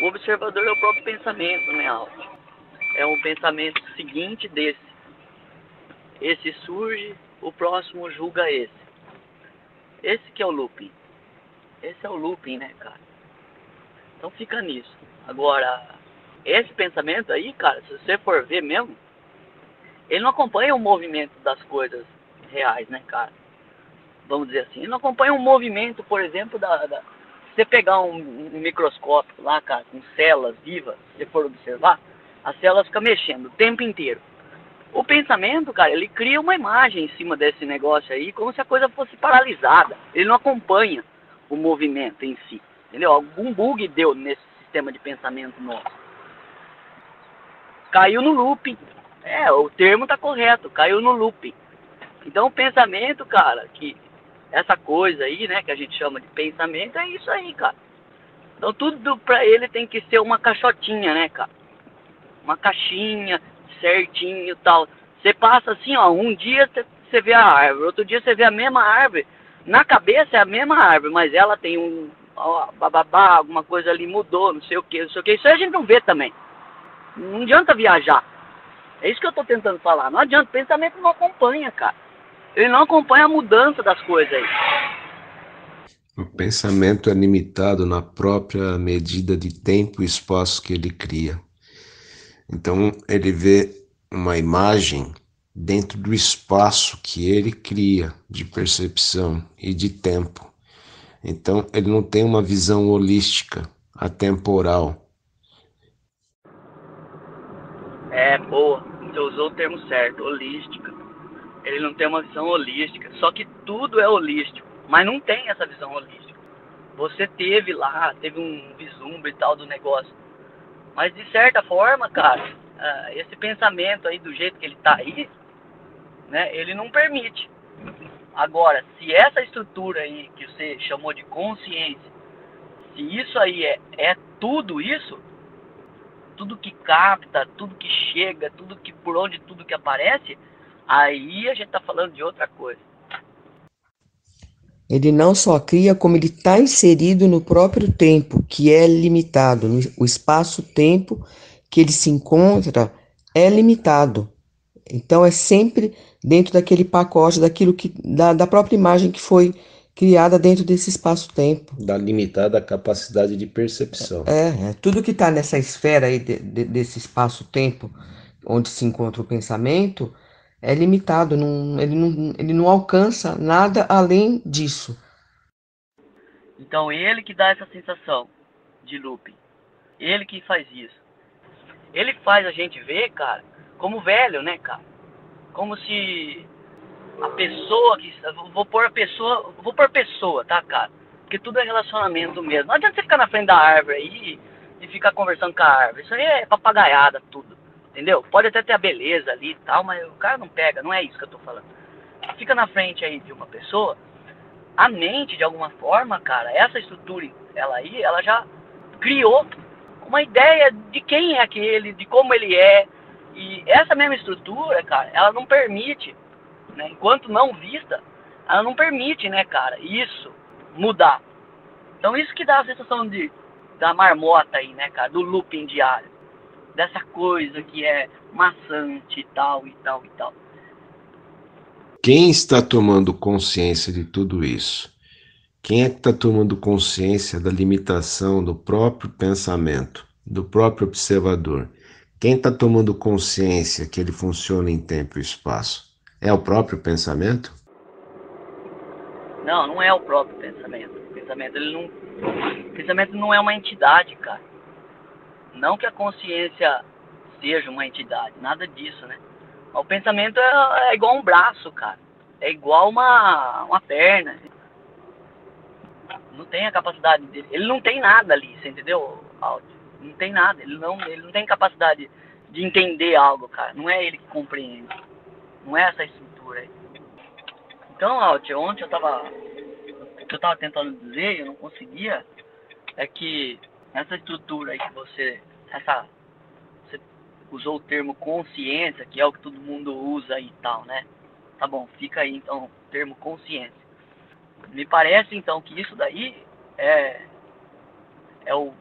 O observador é o próprio pensamento, né, Alto? É um pensamento seguinte desse. Esse surge, o próximo julga esse. Esse que é o looping. Esse é o looping, né, cara? Então fica nisso. Agora, esse pensamento aí, cara, se você for ver mesmo, ele não acompanha o movimento das coisas reais, né, cara? Vamos dizer assim. Ele não acompanha o movimento, por exemplo, da, da você pegar um, um, microscópio lá, cara, com células vivas, se você for observar, as células ficam mexendo o tempo inteiro. O pensamento, cara, ele cria uma imagem em cima desse negócio aí, como se a coisa fosse paralisada. Ele não acompanha o movimento em si. Entendeu? Algum bug deu nesse sistema de pensamento nosso. Caiu no looping. É, o termo tá correto, caiu no looping. Então o pensamento, cara, que essa coisa aí, né, que a gente chama de pensamento, é isso aí, cara. Então tudo pra ele tem que ser uma caixotinha, né, cara? Uma caixinha, certinho e tal. Você passa assim, ó, um dia você vê a árvore, outro dia você vê a mesma árvore. Na cabeça é a mesma árvore, mas ela tem um ó, bababá, alguma coisa ali mudou, não sei o que, não sei o que. Isso aí a gente não vê também. Não adianta viajar. É isso que eu tô tentando falar. Não adianta, pensamento não acompanha, cara. Ele não acompanha a mudança das coisas. O pensamento é limitado na própria medida de tempo e espaço que ele cria. Então, ele vê uma imagem dentro do espaço que ele cria de percepção e de tempo. Então, ele não tem uma visão holística, atemporal. É, boa. Você usou o termo certo, holística ele não tem uma visão holística. Só que tudo é holístico, mas não tem essa visão holística. Você teve lá, teve um vislumbre e tal do negócio. Mas de certa forma, cara, uh, esse pensamento aí do jeito que ele tá aí, né, ele não permite. Agora, se essa estrutura aí que você chamou de consciência, se isso aí é, é tudo isso, tudo que capta, tudo que chega, tudo que por onde tudo que aparece, Aí a gente está falando de outra coisa. Ele não só cria, como ele está inserido no próprio tempo, que é limitado. O espaço-tempo que ele se encontra é limitado. Então é sempre dentro daquele pacote, daquilo que da, da própria imagem que foi criada dentro desse espaço-tempo. Da limitada capacidade de percepção. É, é tudo que está nessa esfera aí de, de, desse espaço-tempo, onde se encontra o pensamento, é limitado, não, ele, não, ele não alcança nada além disso. Então ele que dá essa sensação de looping, ele que faz isso. Ele faz a gente ver, cara, como velho, né, cara? Como se a pessoa que. Vou pôr a pessoa. Vou pôr pessoa, tá, cara? Porque tudo é relacionamento mesmo. Não adianta você ficar na frente da árvore aí e ficar conversando com a árvore. Isso aí é papagaiada, tudo. Entendeu? Pode até ter a beleza ali e tal, mas o cara não pega, não é isso que eu tô falando. Fica na frente aí de uma pessoa, a mente, de alguma forma, cara, essa estrutura, ela aí, ela já criou uma ideia de quem é aquele, de como ele é. E essa mesma estrutura, cara, ela não permite, né, enquanto não vista, ela não permite, né, cara, isso mudar. Então isso que dá a sensação de da marmota aí, né, cara, do looping diário dessa coisa que é maçante e tal e tal e tal. Quem está tomando consciência de tudo isso? Quem é que está tomando consciência da limitação do próprio pensamento, do próprio observador? Quem está tomando consciência que ele funciona em tempo e espaço? É o próprio pensamento? Não, não é o próprio pensamento. O pensamento, ele não, o pensamento não é uma entidade, cara. Não que a consciência seja uma entidade, nada disso, né? O pensamento é, é igual um braço, cara. É igual uma, uma perna. Não tem a capacidade dele. Ele não tem nada ali, você entendeu, Áudio? Não tem nada. Ele não, ele não tem capacidade de entender algo, cara. Não é ele que compreende. Não é essa estrutura aí. Então, Áudio, ontem eu tava. O que eu tava tentando dizer, eu não conseguia, é que essa estrutura aí que você, essa, você usou o termo consciência, que é o que todo mundo usa e tal, né? Tá bom, fica aí então o termo consciência. Me parece então que isso daí é é o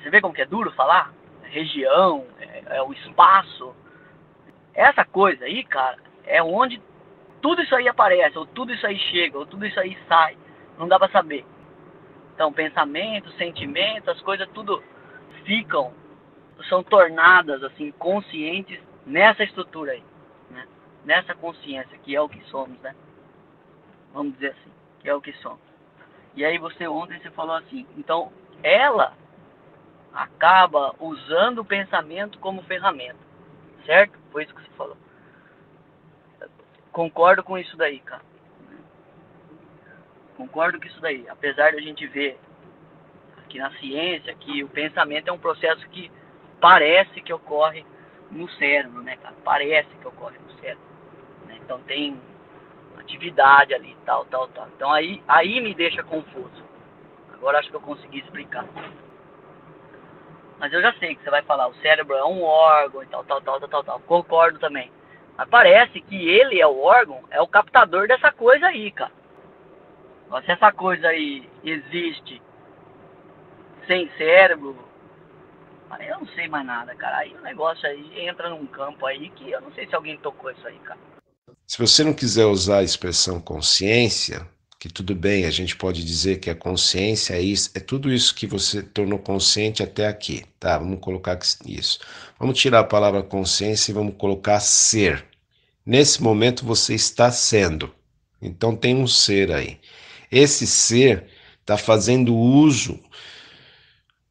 você vê como que é duro falar? Região, é, é o espaço. Essa coisa aí, cara, é onde tudo isso aí aparece, ou tudo isso aí chega, ou tudo isso aí sai. Não dá pra saber. Então, pensamentos, sentimentos, as coisas tudo ficam, são tornadas assim, conscientes nessa estrutura aí, né? Nessa consciência, que é o que somos, né? Vamos dizer assim, que é o que somos. E aí você ontem você falou assim, então ela acaba usando o pensamento como ferramenta. Certo? Foi isso que você falou. Concordo com isso daí, cara. Concordo com isso daí. Apesar de a gente ver aqui na ciência que o pensamento é um processo que parece que ocorre no cérebro, né, cara? Parece que ocorre no cérebro. Né? Então tem atividade ali, tal, tal, tal. Então aí, aí me deixa confuso. Agora acho que eu consegui explicar. Mas eu já sei que você vai falar, o cérebro é um órgão e tal, tal, tal, tal, tal. Concordo também. Mas parece que ele é o órgão, é o captador dessa coisa aí, cara. Se essa coisa aí existe sem cérebro, aí eu não sei mais nada, cara. Aí o negócio aí entra num campo aí que eu não sei se alguém tocou isso aí, cara. Se você não quiser usar a expressão consciência, que tudo bem, a gente pode dizer que a consciência é isso, é tudo isso que você tornou consciente até aqui, tá? Vamos colocar isso. Vamos tirar a palavra consciência e vamos colocar ser. Nesse momento você está sendo. Então tem um ser aí. Esse ser está fazendo uso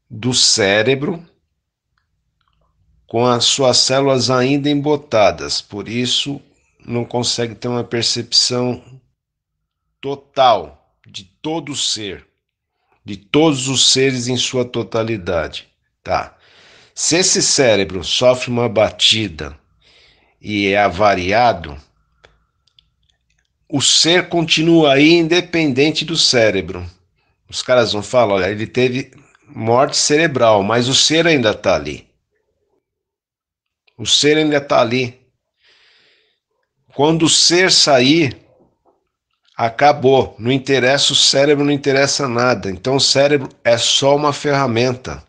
do cérebro com as suas células ainda embotadas, por isso não consegue ter uma percepção total de todo ser, de todos os seres em sua totalidade, tá? Se esse cérebro sofre uma batida e é avariado, o ser continua aí independente do cérebro. Os caras vão falar, olha, ele teve morte cerebral, mas o ser ainda está ali. O ser ainda está ali. Quando o ser sair, Acabou. Não interessa o cérebro, não interessa nada. Então o cérebro é só uma ferramenta.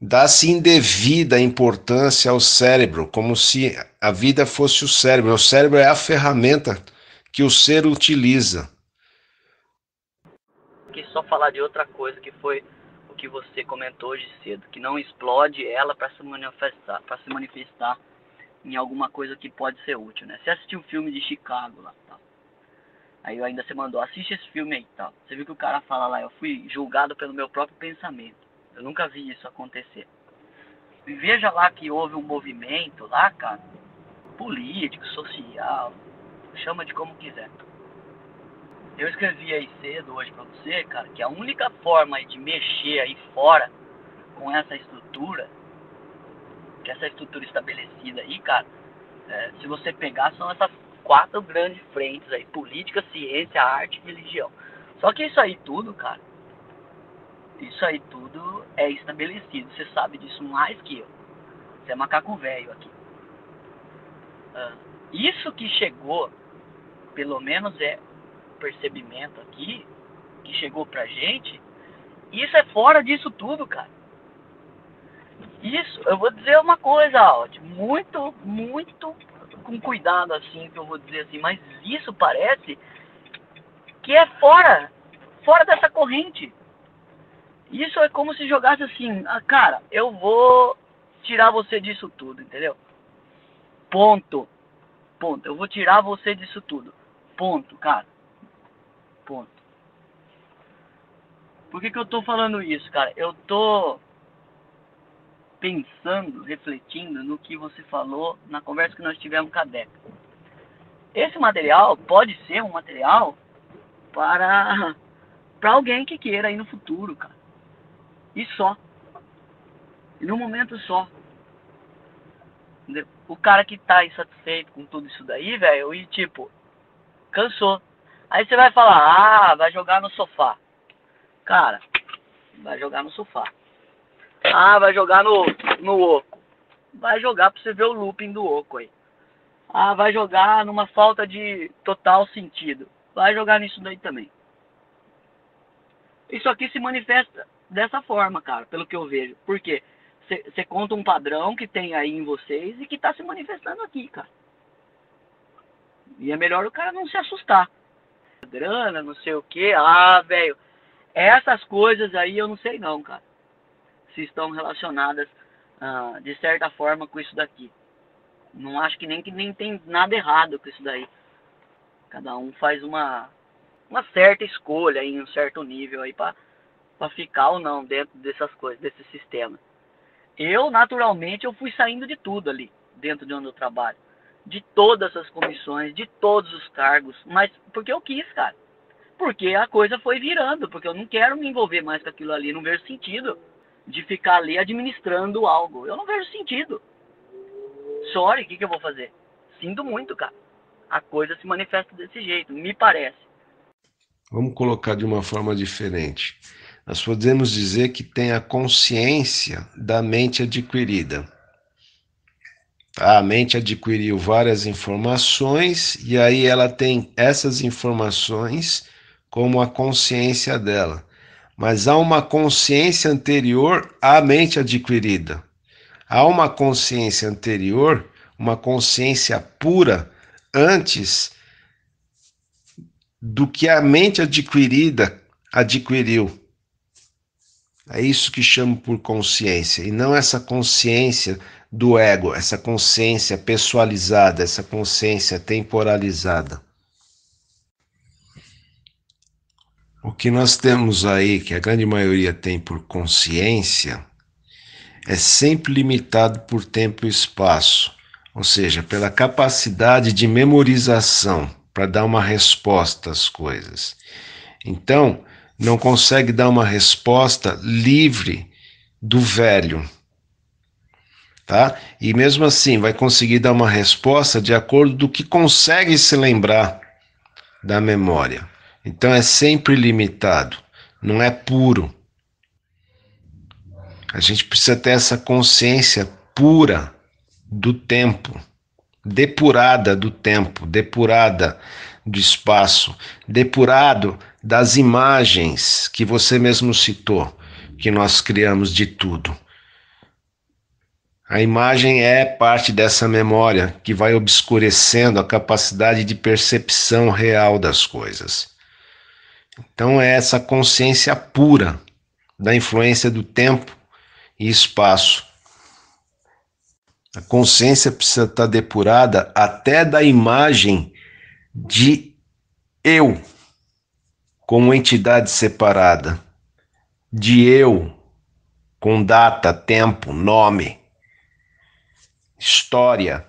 Dá-se indevida importância ao cérebro, como se a vida fosse o cérebro. O cérebro é a ferramenta que o ser utiliza. Quis só falar de outra coisa que foi o que você comentou hoje cedo, que não explode ela para se manifestar, para se manifestar em alguma coisa que pode ser útil, né? Você assistiu o filme de Chicago lá, tá? Aí eu ainda você mandou, assiste esse filme aí, tal. Você viu que o cara fala lá, eu fui julgado pelo meu próprio pensamento. Eu nunca vi isso acontecer. Veja lá que houve um movimento lá, cara, político, social, chama de como quiser. Eu escrevi aí cedo hoje pra você, cara, que a única forma de mexer aí fora com essa estrutura, que essa estrutura estabelecida aí, cara, é, se você pegar, são essas quatro grandes frentes aí, política, ciência, arte e religião. Só que isso aí tudo, cara, isso aí tudo é estabelecido. Você sabe disso mais que eu. Você é macaco velho aqui. Uh, isso que chegou, pelo menos é percebimento aqui, que chegou pra gente, isso é fora disso tudo, cara. Isso, eu vou dizer uma coisa, Alt, muito, muito com cuidado assim, que eu vou dizer assim, mas isso parece que é fora, fora dessa corrente. Isso é como se jogasse assim, ah, cara, eu vou tirar você disso tudo, entendeu? Ponto. Ponto. Eu vou tirar você disso tudo. Ponto, cara. Ponto. Por que, que eu tô falando isso, cara? Eu tô pensando, refletindo no que você falou na conversa que nós tivemos com a Deca. Esse material pode ser um material para para alguém que queira ir no futuro, cara. E só. E no momento só. O cara que tá insatisfeito com tudo isso daí, velho, e tipo, cansou. Aí você vai falar, ah, vai jogar no sofá. Cara, vai jogar no sofá. Ah, vai jogar no, no oco. Vai jogar pra você ver o looping do oco aí. Ah, vai jogar numa falta de total sentido. vai jogar nisso daí também. Isso aqui se manifesta dessa forma, cara, pelo que eu vejo. Por quê? Você conta um padrão que tem aí em vocês e que está se manifestando aqui, cara. E é melhor o cara não se assustar. Grana, não sei o que. Ah, velho. Essas coisas aí eu não sei não, cara. Se estão relacionadas ah, de certa forma com isso daqui. Não acho que nem que nem tem nada errado com isso daí. Cada um faz uma uma certa escolha em um certo nível aí para para ficar ou não dentro dessas coisas, desse sistema. Eu, naturalmente, eu fui saindo de tudo ali, dentro de onde eu trabalho. De todas as comissões, de todos os cargos. Mas porque eu quis, cara. Porque a coisa foi virando, porque eu não quero me envolver mais com aquilo ali, não vejo sentido de ficar ali administrando algo. Eu não vejo sentido. Sorry, o que, que eu vou fazer? Sinto muito, cara. A coisa se manifesta desse jeito, me parece. Vamos colocar de uma forma diferente. Nós podemos dizer que tem a consciência da mente adquirida. A mente adquiriu várias informações e aí ela tem essas informações como a consciência dela. Mas há uma consciência anterior à mente adquirida. Há uma consciência anterior, uma consciência pura antes do que a mente adquirida adquiriu. É isso que chamo por consciência, e não essa consciência do ego, essa consciência pessoalizada, essa consciência temporalizada. O que nós temos aí, que a grande maioria tem por consciência, é sempre limitado por tempo e espaço, ou seja, pela capacidade de memorização para dar uma resposta às coisas. Então, não consegue dar uma resposta livre do velho. Tá? E mesmo assim vai conseguir dar uma resposta de acordo do que consegue se lembrar da memória. Então é sempre limitado, não é puro. A gente precisa ter essa consciência pura do tempo, depurada do tempo, depurada do espaço, depurado das imagens que você mesmo citou, que nós criamos de tudo. A imagem é parte dessa memória que vai obscurecendo a capacidade de percepção real das coisas. Então é essa consciência pura da influência do tempo e espaço. A consciência precisa estar depurada até da imagem de eu como entidade separada, de eu com data, tempo, nome, história,